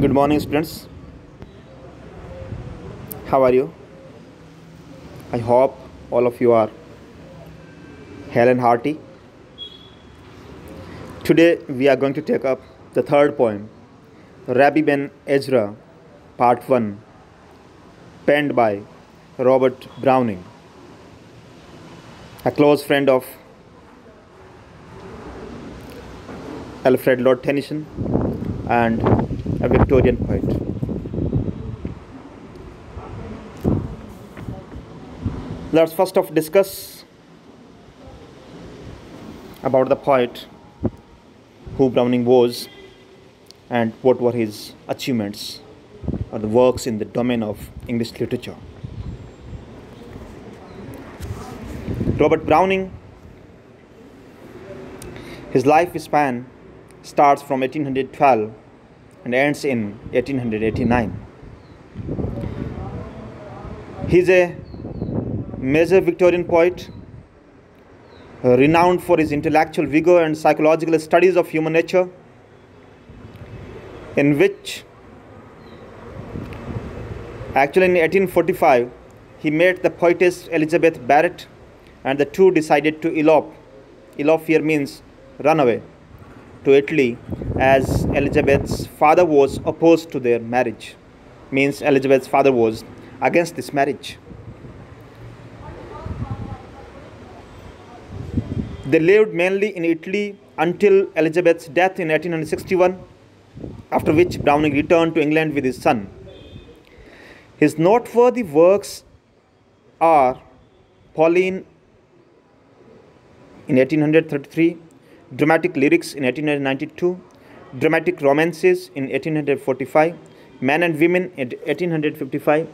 Good morning, students. How are you? I hope all of you are hale and hearty. Today we are going to take up the third poem, Rabbi Ben Ezra, Part 1, penned by Robert Browning, a close friend of Alfred Lord Tennyson and a Victorian poet. Let's first off discuss about the poet who Browning was and what were his achievements or the works in the domain of English literature. Robert Browning, his life span starts from 1812 and ends in 1889. He is a major Victorian poet, renowned for his intellectual vigor and psychological studies of human nature, in which actually in 1845 he met the poetess Elizabeth Barrett and the two decided to elope. Elope here means run away to Italy as Elizabeth's father was opposed to their marriage. Means Elizabeth's father was against this marriage. They lived mainly in Italy until Elizabeth's death in 1861, after which Browning returned to England with his son. His noteworthy works are Pauline in 1833, dramatic lyrics in 1892, dramatic romances in 1845, Men and Women in 1855,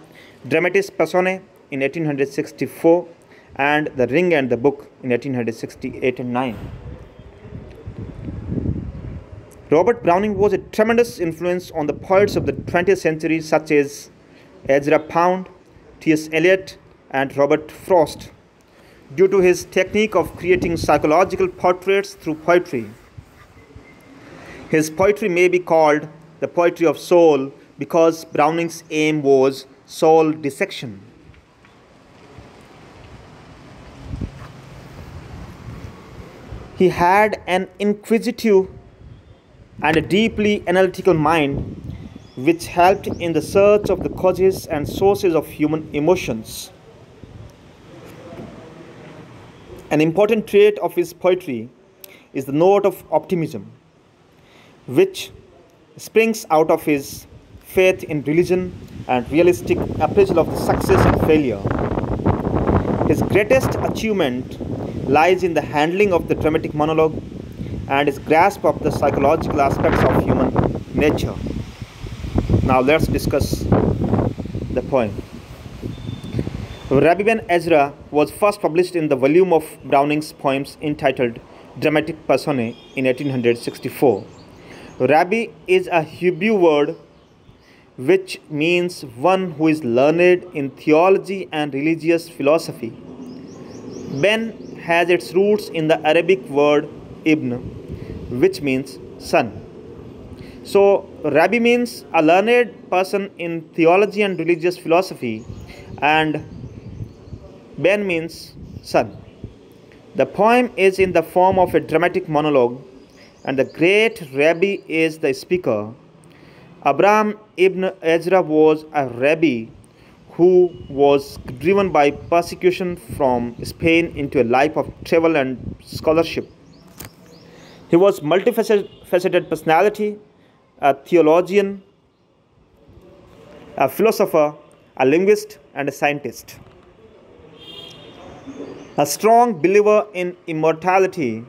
Dramatis Personae in 1864, and The Ring and the Book in 1868 and 9. Robert Browning was a tremendous influence on the poets of the 20th century, such as Ezra Pound, T.S. Eliot, and Robert Frost, due to his technique of creating psychological portraits through poetry. His poetry may be called the poetry of soul because Browning's aim was soul dissection. He had an inquisitive and a deeply analytical mind which helped in the search of the causes and sources of human emotions. An important trait of his poetry is the note of optimism, which springs out of his faith in religion and realistic appraisal of the success and failure. His greatest achievement lies in the handling of the dramatic monologue and his grasp of the psychological aspects of human nature. Now let's discuss the poem. Rabbi Ben Ezra was first published in the volume of Browning's poems entitled Dramatis Personae in 1864. Rabbi is a Hebrew word which means one who is learned in theology and religious philosophy. Ben has its roots in the Arabic word ibn, which means son. So, Rabbi means a learned person in theology and religious philosophy, and Ben means son. The poem is in the form of a dramatic monologue, and the great rabbi is the speaker. Abraham ibn Ezra was a rabbi who was driven by persecution from Spain into a life of travel and scholarship. He was multifaceted personality, a theologian, a philosopher, a linguist, and a scientist. A strong believer in immortality,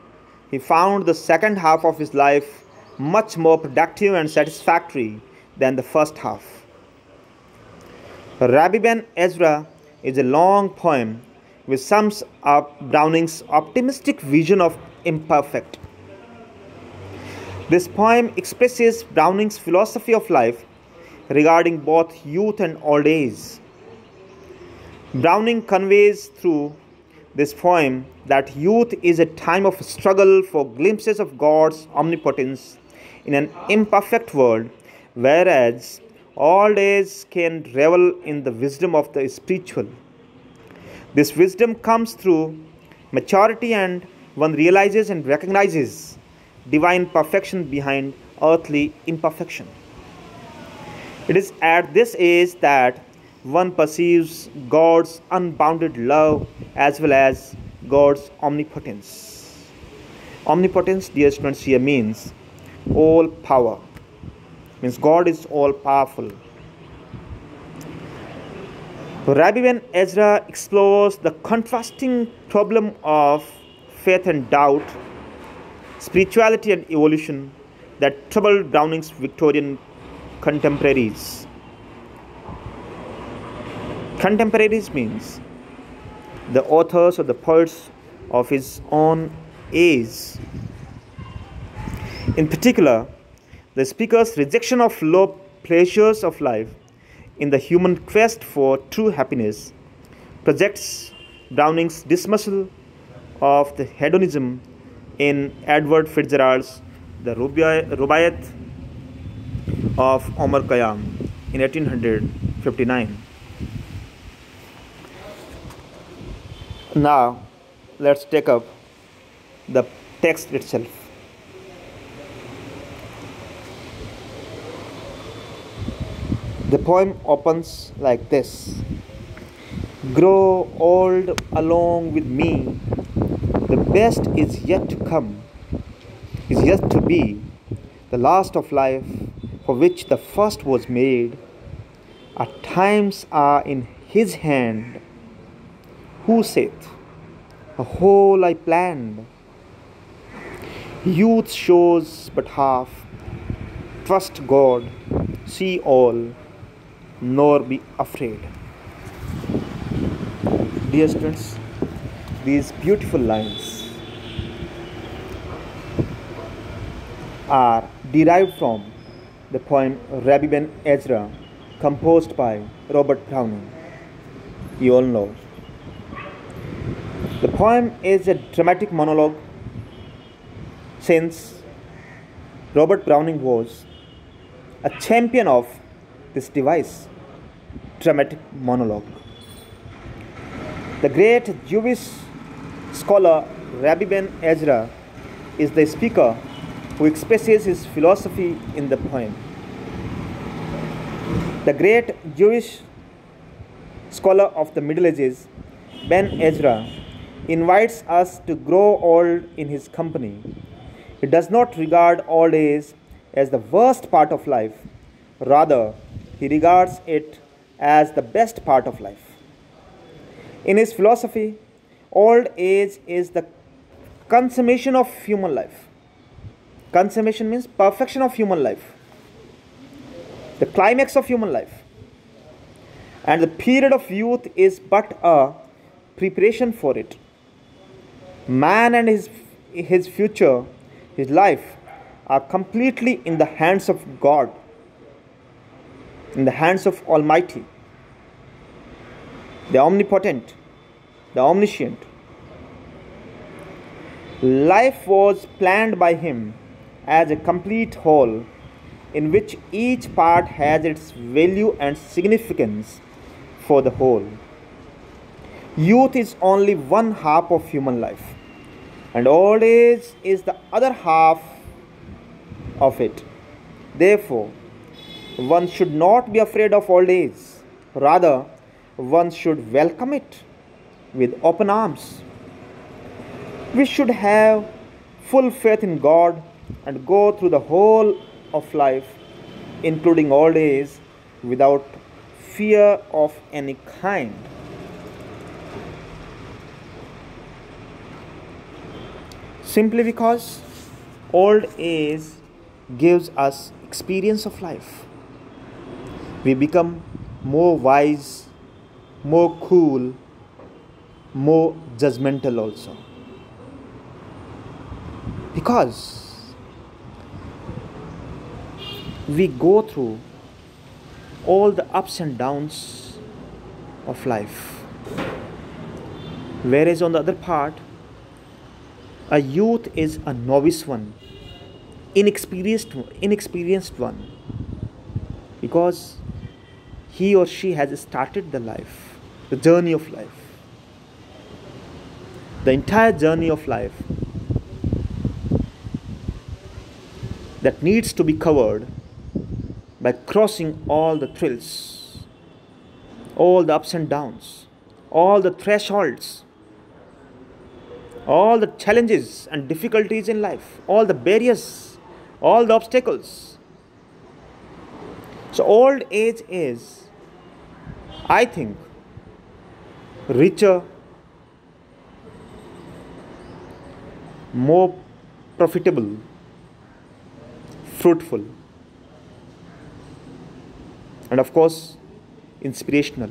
he found the second half of his life much more productive and satisfactory than the first half. Rabbi Ben Ezra is a long poem which sums up Browning's optimistic vision of imperfect. This poem expresses Browning's philosophy of life regarding both youth and old age. Browning conveys through this poem that youth is a time of struggle for glimpses of God's omnipotence in an imperfect world whereas old age can revel in the wisdom of the spiritual. This wisdom comes through maturity and one realizes and recognizes divine perfection behind earthly imperfection. It is at this age that one perceives God's unbounded love as well as God's omnipotence. Omnipotence, dear students, here means all power. Means God is all powerful. Rabbi Ben Ezra explores the contrasting problem of faith and doubt, spirituality and evolution that troubled Browning's Victorian contemporaries. Contemporaries means the authors or the poets of his own age. In particular, the speaker's rejection of low pleasures of life in the human quest for true happiness projects Browning's dismissal of the hedonism in Edward Fitzgerald's The Rubaiyat of Omar Khayyam in 1859. Now, let's take up the text itself. The poem opens like this Grow old along with me, the best is yet to come, is yet to be, the last of life for which the first was made. Our times are in his hand. Who saith, A whole I planned? Youth shows but half. Trust God, see all, nor be afraid. Dear students, these beautiful lines are derived from the poem Rabbi Ben Ezra, composed by Robert Browning. You all know. Poem is a dramatic monologue since Robert Browning was a champion of this device, dramatic monologue. The great Jewish scholar Rabbi Ben Ezra is the speaker who expresses his philosophy in the poem. The great Jewish scholar of the Middle Ages, Ben Ezra, invites us to grow old in his company. He does not regard old age as the worst part of life, rather, he regards it as the best part of life. In his philosophy, old age is the consummation of human life. Consummation means perfection of human life the climax of human life. And the period of youth is but a preparation for it. Man and his, his future, his life, are completely in the hands of God, in the hands of Almighty, the omnipotent, the omniscient. Life was planned by Him as a complete whole in which each part has its value and significance for the whole. Youth is only one half of human life, and old age is the other half of it. Therefore, one should not be afraid of old age, rather, one should welcome it with open arms. We should have full faith in God and go through the whole of life, including old age, without fear of any kind. Simply because old age gives us experience of life. We become more wise, more cool, more judgmental also. Because we go through all the ups and downs of life. Whereas on the other part, a youth is a novice one, inexperienced, inexperienced one. because he or she has started the life, the journey of life. The entire journey of life that needs to be covered by crossing all the thrills, all the ups and downs, all the thresholds, all the challenges and difficulties in life, all the barriers, all the obstacles. So, old age is, I think, richer, more profitable, fruitful, and of course, inspirational.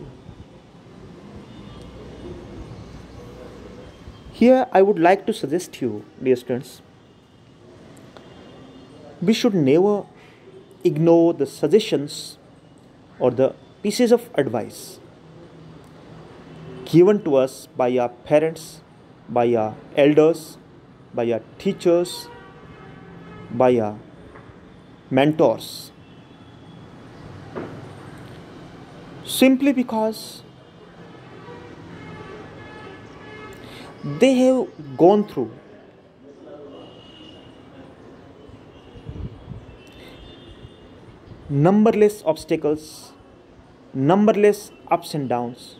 Here, I would like to suggest you, dear students, we should never ignore the suggestions or the pieces of advice given to us by our parents, by our elders, by our teachers, by our mentors. Simply because they have gone through numberless obstacles, numberless ups and downs,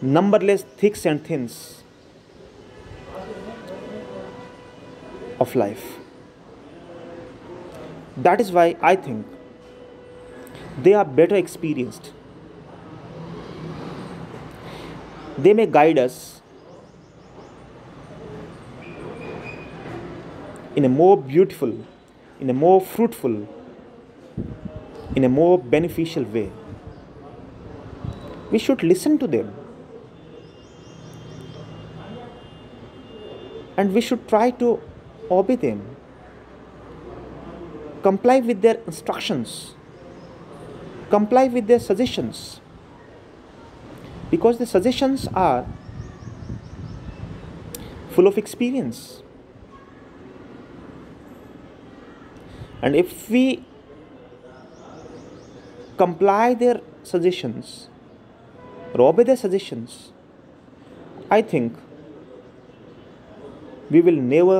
numberless thicks and thins of life. That is why I think they are better experienced. They may guide us in a more beautiful, in a more fruitful, in a more beneficial way. We should listen to them. And we should try to obey them, comply with their instructions, comply with their suggestions. Because the suggestions are full of experience. And if we comply their suggestions or obey their suggestions i think we will never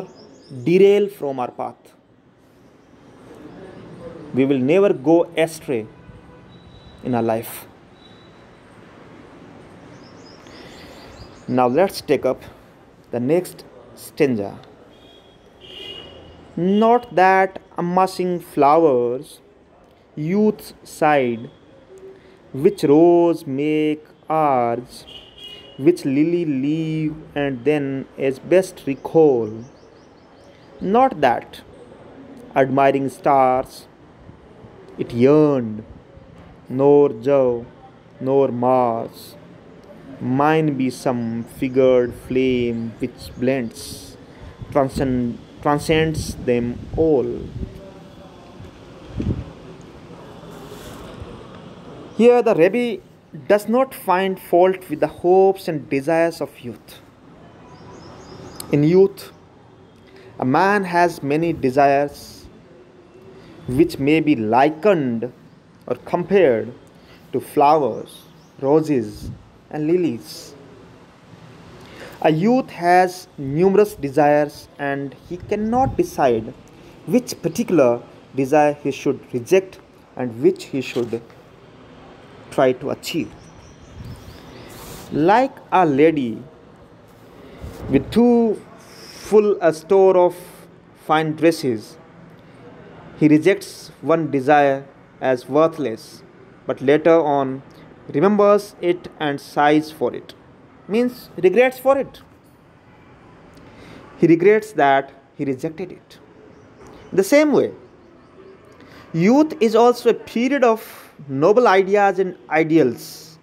derail from our path. We will never go astray in our life. Now let's take up the next stanza not that amassing flowers, youth's side, which rose make ours, which lily leave and then as best recall. Not that, admiring stars, it yearned, nor Jove, nor Mars. Mine be some figured flame which blends, transcend transcends them all. Here, the Rabbi does not find fault with the hopes and desires of youth. In youth, a man has many desires which may be likened or compared to flowers, roses, and lilies. A youth has numerous desires and he cannot decide which particular desire he should reject and which he should try to achieve. Like a lady with too full a store of fine dresses, he rejects one desire as worthless, but later on remembers it and sighs for it means regrets for it. He regrets that he rejected it. The same way, youth is also a period of noble ideas and ideals.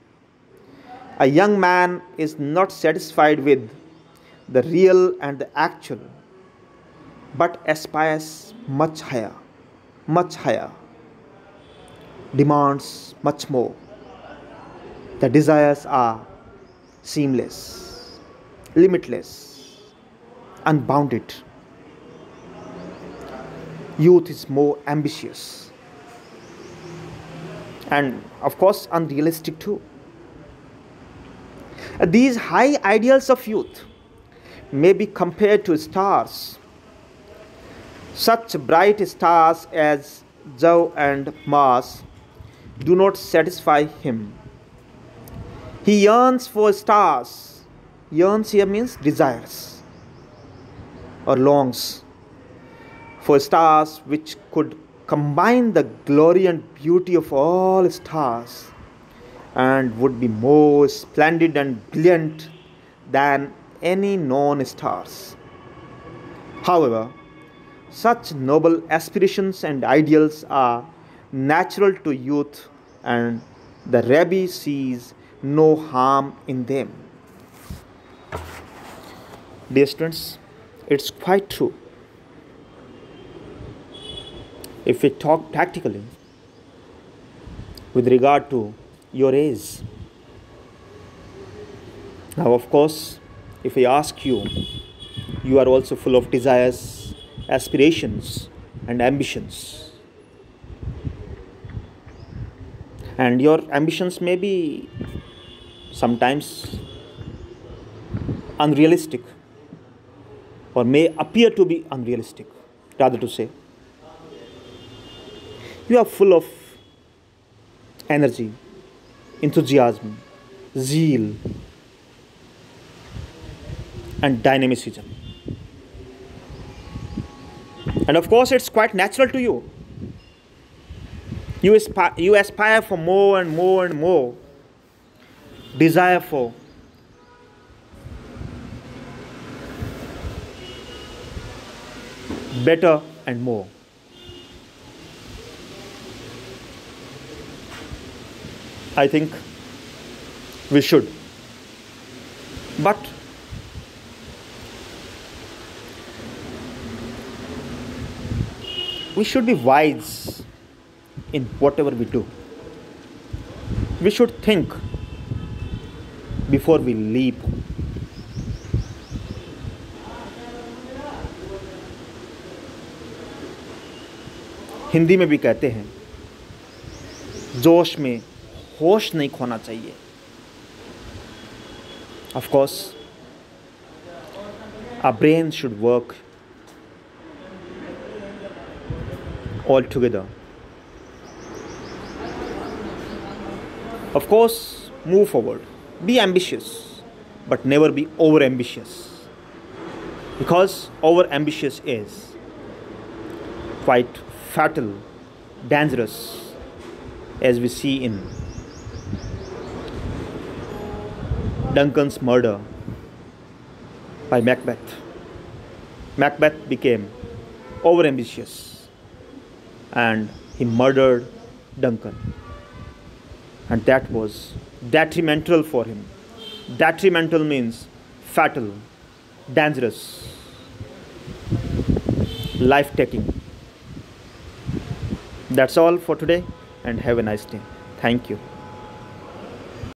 A young man is not satisfied with the real and the actual, but aspires much higher, much higher, demands much more. The desires are seamless, limitless, unbounded. Youth is more ambitious. and of course unrealistic too. These high ideals of youth may be compared to stars. Such bright stars as Jove and Mars do not satisfy him. He yearns for stars. Yearns here means desires or longs for stars which could combine the glory and beauty of all stars and would be more splendid and brilliant than any known stars. However, such noble aspirations and ideals are natural to youth, and the rabbi sees no harm in them. Dear students, it's quite true. If we talk practically with regard to your age, now, of course, if I ask you, you are also full of desires, aspirations, and ambitions. And your ambitions may be sometimes unrealistic or may appear to be unrealistic, rather to say. You are full of energy, enthusiasm, zeal, and dynamicism. And of course, it's quite natural to you. You aspire, you aspire for more and more and more, desire for better and more. I think we should. But we should be wise in whatever we do. We should think before we leap Hindi में भी कहते हैं, जोश में होश नहीं खोना चाहिए। Of course a brain should work all together of course move forward Be ambitious, but never be over ambitious. Because over ambitious is quite fatal, dangerous, as we see in Duncan's murder by Macbeth. Macbeth became overambitious and he murdered Duncan. And that was detrimental for him. Detrimental means fatal, dangerous, life taking. That's all for today and have a nice day. Thank you.